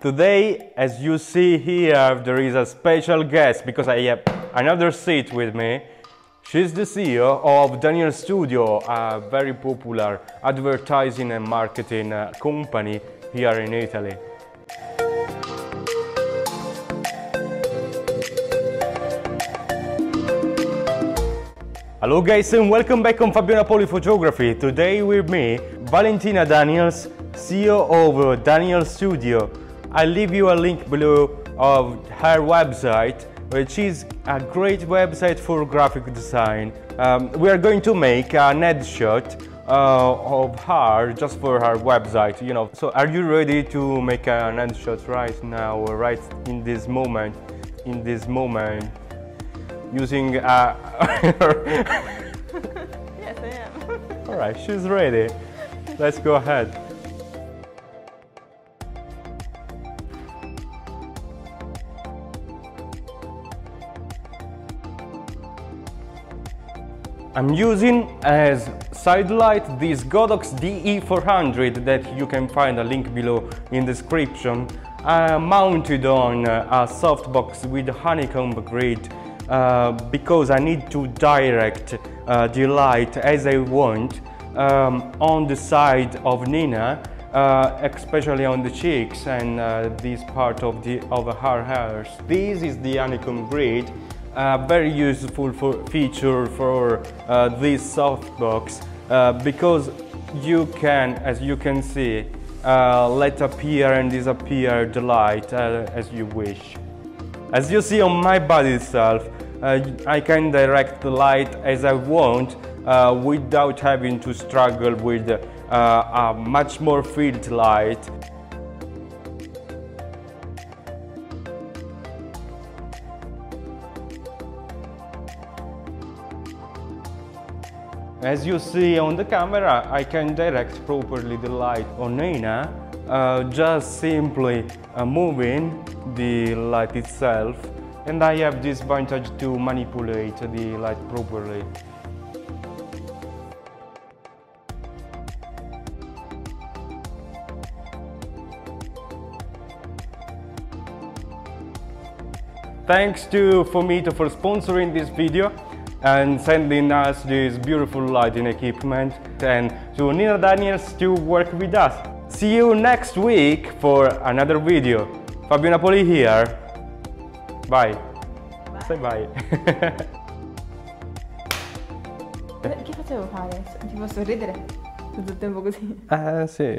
Today, as you see here, there is a special guest because I have another seat with me. She's the CEO of Daniels Studio, a very popular advertising and marketing uh, company here in Italy. Hello guys and welcome back on Fabio Napoli Photography. Today with me, Valentina Daniels, CEO of Daniels Studio. I'll leave you a link below of her website, which is a great website for graphic design. Um, we are going to make an headshot uh, of her just for her website, you know. So are you ready to make an headshot right now, right in this moment, in this moment? using uh, Yes, I am. all right she's ready let's go ahead I'm using as side light this Godox DE400 that you can find a link below in description uh, mounted on uh, a softbox with honeycomb grid uh, because I need to direct uh, the light as I want um, on the side of Nina, uh, especially on the cheeks and uh, this part of, the, of her hairs. This is the honeycomb grid, a very useful for feature for uh, this softbox because you can, as you can see, let appear and disappear the light as you wish. As you see on my body itself, uh, I can direct the light as I want uh, without having to struggle with uh, a much more field light. As you see on the camera, I can direct properly the light on Nina, uh, just simply uh, moving the light itself and I have this advantage to manipulate the light properly. Thanks to Fomito for sponsoring this video and sending us this beautiful lighting equipment and to Nina Daniels to work with us. See you next week for another video. Fabio Napoli here. Bye. Bye. Say bye. Che facevo fare? Ti posso sorridere? Tutto il tempo così. eh sì.